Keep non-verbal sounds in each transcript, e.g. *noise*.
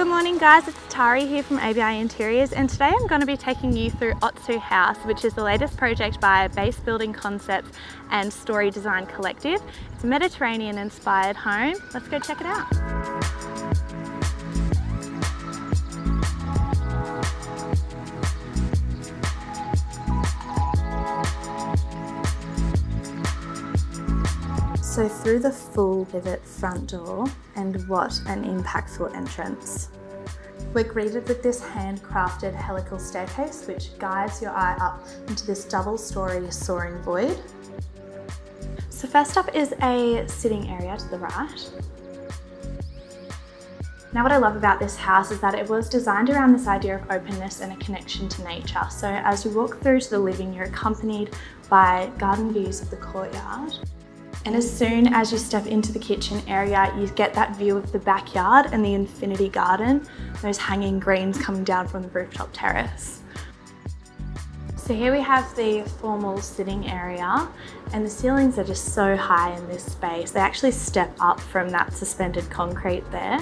Good morning guys, it's Tari here from ABI Interiors and today I'm going to be taking you through Otsu House which is the latest project by Base Building Concepts and Story Design Collective. It's a Mediterranean inspired home. Let's go check it out. So through the full pivot front door, and what an impactful entrance. We're greeted with this handcrafted helical staircase which guides your eye up into this double story soaring void. So first up is a sitting area to the right. Now what I love about this house is that it was designed around this idea of openness and a connection to nature. So as you walk through to the living, you're accompanied by garden views of the courtyard. And as soon as you step into the kitchen area, you get that view of the backyard and the infinity garden, those hanging greens coming down from the rooftop terrace. So here we have the formal sitting area and the ceilings are just so high in this space. They actually step up from that suspended concrete there.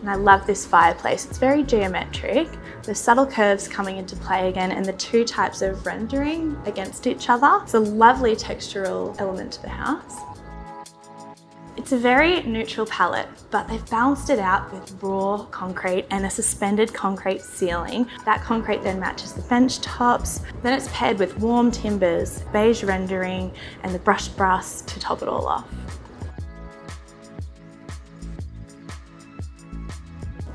And I love this fireplace. It's very geometric. The subtle curves coming into play again and the two types of rendering against each other. It's a lovely textural element to the house. It's a very neutral palette, but they've balanced it out with raw concrete and a suspended concrete ceiling. That concrete then matches the bench tops. Then it's paired with warm timbers, beige rendering, and the brushed brass to top it all off.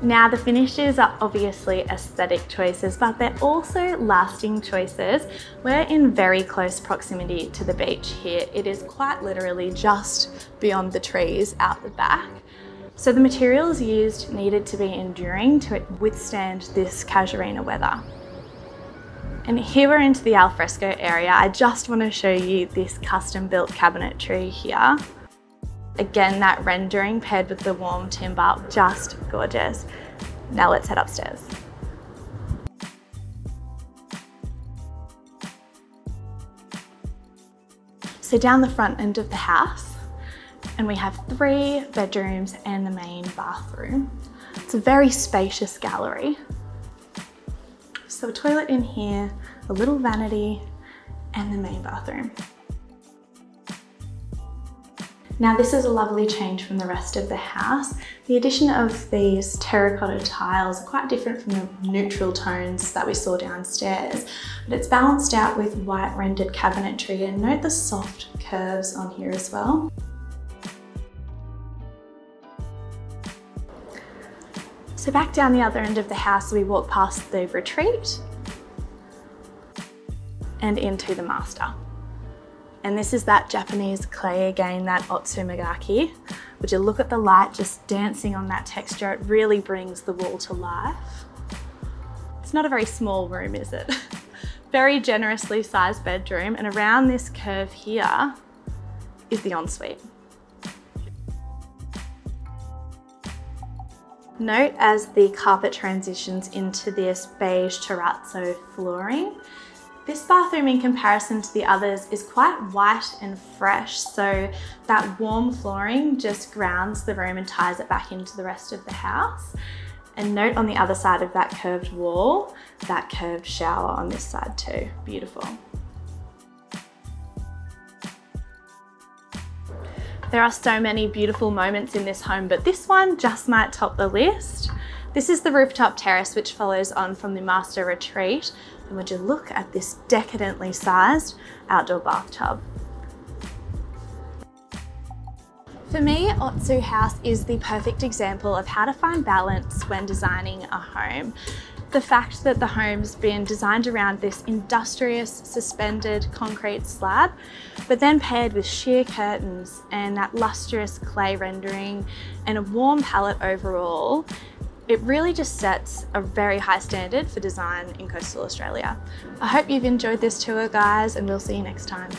Now the finishes are obviously aesthetic choices, but they're also lasting choices. We're in very close proximity to the beach here. It is quite literally just beyond the trees out the back. So the materials used needed to be enduring to withstand this casuarina weather. And here we're into the alfresco area. I just want to show you this custom built cabinetry here. Again, that rendering paired with the warm timber, just gorgeous. Now let's head upstairs. So down the front end of the house, and we have three bedrooms and the main bathroom. It's a very spacious gallery. So a toilet in here, a little vanity, and the main bathroom. Now this is a lovely change from the rest of the house. The addition of these terracotta tiles are quite different from the neutral tones that we saw downstairs, but it's balanced out with white rendered cabinetry and note the soft curves on here as well. So back down the other end of the house, we walk past the retreat and into the master. And this is that Japanese clay again, that Otsumigaki. Would you look at the light just dancing on that texture? It really brings the wall to life. It's not a very small room, is it? *laughs* very generously sized bedroom. And around this curve here is the ensuite. Note as the carpet transitions into this beige terrazzo flooring, this bathroom in comparison to the others is quite white and fresh, so that warm flooring just grounds the room and ties it back into the rest of the house. And note on the other side of that curved wall, that curved shower on this side too. Beautiful. There are so many beautiful moments in this home, but this one just might top the list. This is the rooftop terrace which follows on from the master retreat. And would you look at this decadently sized outdoor bathtub. For me, Otsu House is the perfect example of how to find balance when designing a home. The fact that the home's been designed around this industrious suspended concrete slab, but then paired with sheer curtains and that lustrous clay rendering and a warm palette overall, it really just sets a very high standard for design in coastal Australia. I hope you've enjoyed this tour guys and we'll see you next time.